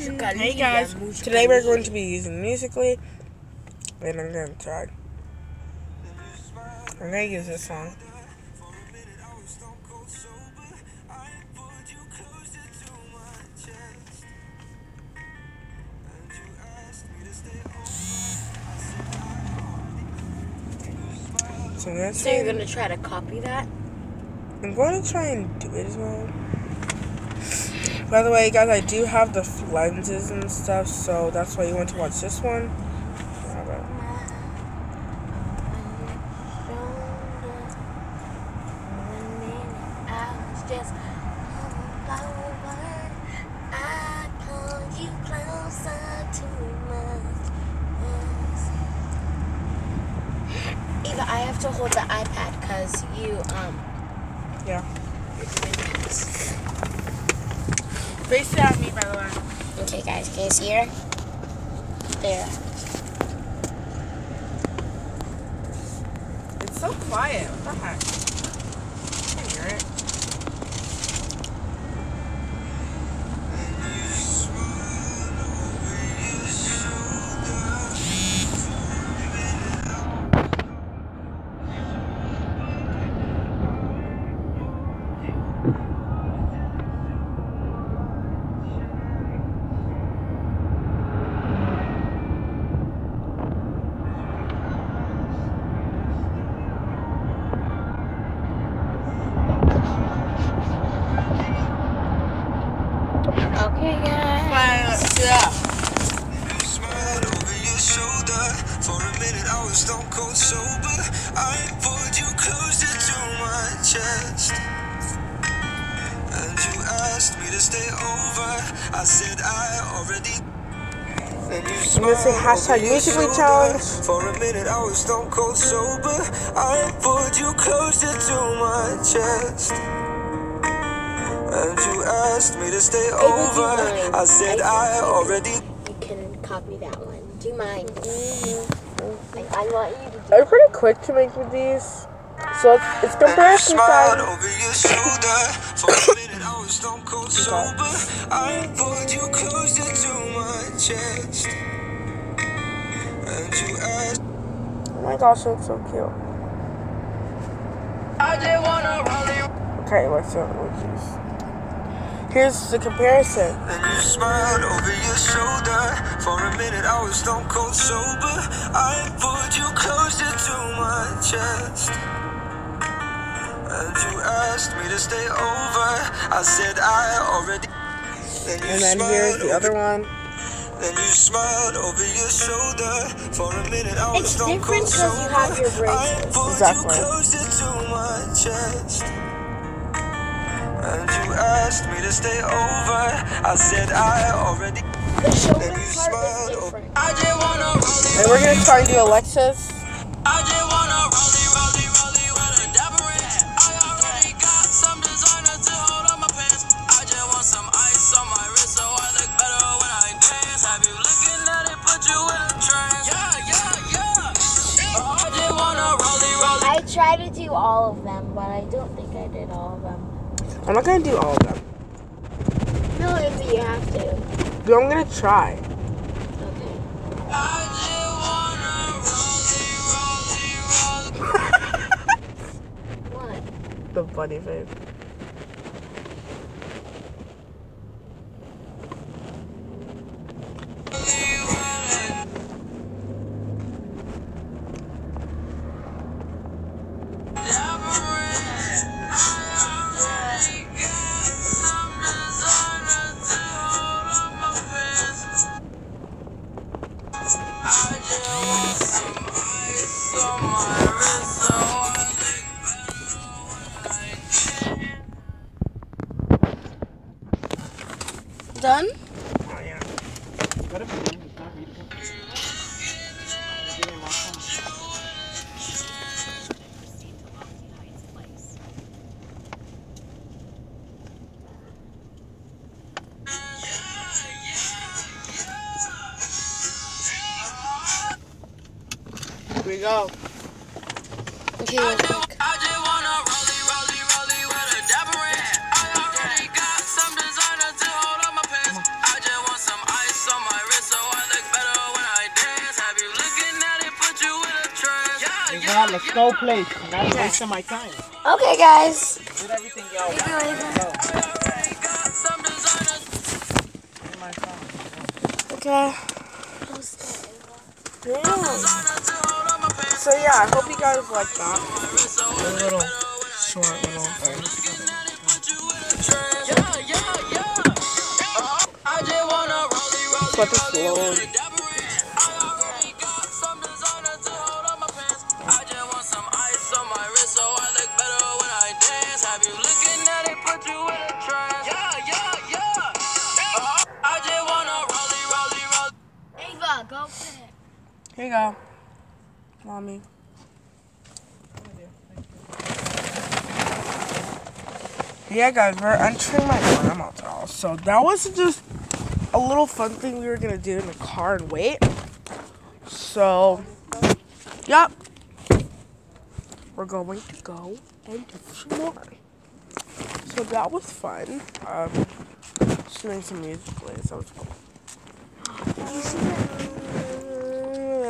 Hey guys, today we're going to be using Musically, and I'm going to try. I'm going to use this song. So, so you're gonna try to copy that? I'm going to try and do it as well. By the way, guys, I do have the lenses and stuff, so that's why you want to watch this one. Eva, I have to hold the iPad because you, um... Yeah. Face it at me, by the way. Okay, guys, can you see her? There. It's so quiet. What the heck? Stone cold sober. I pulled you closer to my chest. And you asked me to stay over. I said I already. Then you I'm gonna say smiled hashtag musically challenge. For a minute, I was stone cold sober. I pulled you closer to my chest. And you asked me to stay would you over. I said I I already. You can copy that one. Do you mind? Like, I want you to do I'm pretty quick to make with these. So it's, it's comparison time. over your shoulder. For a minute, I was stone cold sober. I pulled you closer to my chest. And you asked. Oh my gosh, it looks so cute. I did wanna roll you. Okay, let's do emojis. Here's the comparison. And you smiled over your shoulder. For a minute, I was stone cold sober. I pulled you closer to my chest. And you asked me to stay over. I said I already. Then you And then here's smiled the other one. Then you smiled over your shoulder. For a minute, I was It's stone different cold 'cause you have your sober. I braces. pulled Exactly. you closer to my chest. And you asked me to stay over. I said I already. The shoulder part is different. I just wanna And we're gonna try and do Alexis. I just wanna rollie, rollie, rollie with a dapper ranch. I already got some designer to hold on my pants. I just want some ice on my wrist so I look better when I dance. Have you looking at it, put you in a trance? Yeah, yeah, yeah. I just wanna rollie, rollie. I try to do all of them, but I don't think I did all of them. I'm not gonna do all of them. No, Ivy, you have to. I'm gonna try. Okay. The bunny face. Done? Oh yeah. Here we go. Okay, Now let's go play. Not wasting my time. Okay, guys. Did everything y'all Leave want. it, leave it. Go. Some designers. Give me my phone. Okay. Yeah. Designer to hold on my pants. So yeah, I hope you guys like that. A little short little thing. Yeah, yeah, yeah. Go. Here you go, mommy. Yeah, guys, we're entering my grandma's house. So that was just a little fun thing we were gonna do in the car and wait. So, yep, we're going to go and do some more. So that was fun. Um, just doing some music plays. That was cool.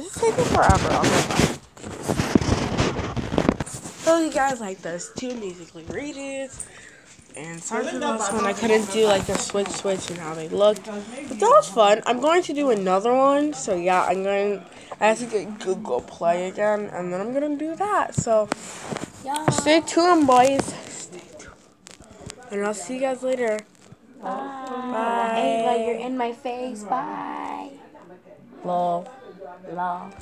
This is taking forever. Oh, Back. So you guys like those two musically readings. And sorry for the last one. I couldn't do like the switch switch and how they looked. But that was fun. I'm going to do another one. So yeah, I'm going I have to get Google Play again and then I'm gonna do that. So Yeah. stay tuned boys. Stay tuned. And I'll see you guys later. Bye. Ava, you're in my face. Bye. Love. Love.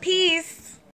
Peace.